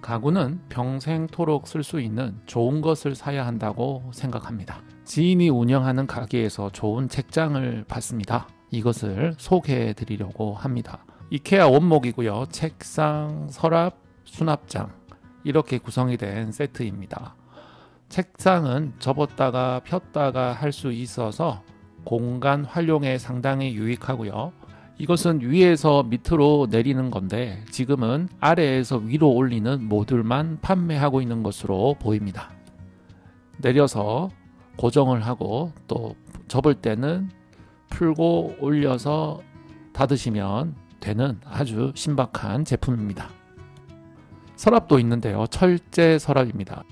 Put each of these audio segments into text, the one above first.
가구는 평생토록 쓸 수 있는 좋은 것을 사야 한다고 생각합니다. 지인이 운영하는 가게에서 좋은 책장을 봤습니다. 이것을 소개해 드리려고 합니다. 이케아 원목이고요. 책상, 서랍, 수납장 이렇게 구성이 된 세트입니다. 책상은 접었다가 폈다가 할 수 있어서 공간 활용에 상당히 유익하고요. 이것은 위에서 밑으로 내리는 건데 지금은 아래에서 위로 올리는 모듈만 판매하고 있는 것으로 보입니다. 내려서 고정을 하고 또 접을 때는 풀고 올려서 닫으시면 되는 아주 신박한 제품입니다. 서랍도 있는데요. 철제 서랍입니다.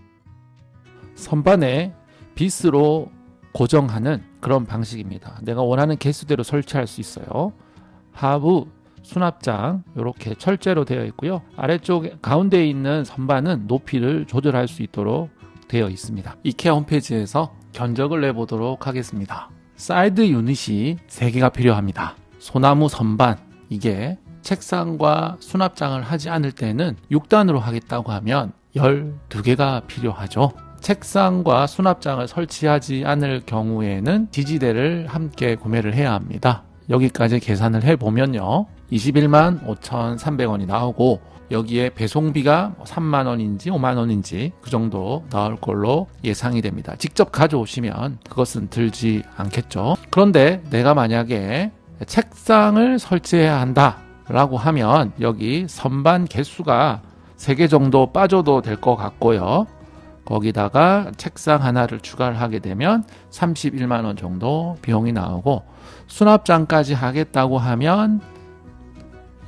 선반에 빗으로 고정하는 그런 방식입니다. 내가 원하는 개수대로 설치할 수 있어요. 하부 수납장 이렇게 철제로 되어 있고요. 아래쪽 가운데에 있는 선반은 높이를 조절할 수 있도록 되어 있습니다. 이케아 홈페이지에서 견적을 내보도록 하겠습니다. 사이드 유닛이 3개가 필요합니다. 소나무 선반 이게 책상과 수납장을 하지 않을 때는 6단으로 하겠다고 하면 12개가 필요하죠. 책상과 수납장을 설치하지 않을 경우에는 지지대를 함께 구매를 해야 합니다. 여기까지 계산을 해보면요. 21만 5,300원이 나오고 여기에 배송비가 3만원인지 5만원인지 그 정도 나올 걸로 예상이 됩니다. 직접 가져오시면 그것은 들지 않겠죠. 그런데 내가 만약에 책상을 설치해야 한다 라고 하면 여기 선반 개수가 3개 정도 빠져도 될 것 같고요. 거기다가 책상 하나를 추가를 하게 되면 31만 원 정도 비용이 나오고 수납장까지 하겠다고 하면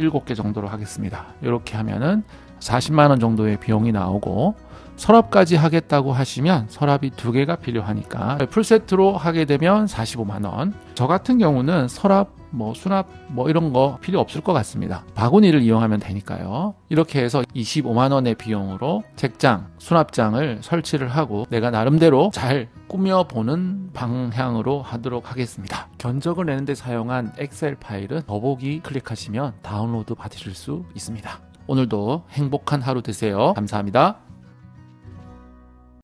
7개 정도로 하겠습니다. 이렇게 하면은 40만 원 정도의 비용이 나오고 서랍까지 하겠다고 하시면 서랍이 두 개가 필요하니까 풀세트로 하게 되면 45만 원 저 같은 경우는 서랍 뭐 수납 뭐 이런 거 필요 없을 것 같습니다. 바구니를 이용하면 되니까요. 이렇게 해서 25만 원의 비용으로 책장 수납장을 설치를 하고 내가 나름대로 잘 꾸며보는 방향으로 하도록 하겠습니다. 견적을 내는데 사용한 엑셀 파일은 더보기 클릭하시면 다운로드 받으실 수 있습니다. 오늘도 행복한 하루 되세요. 감사합니다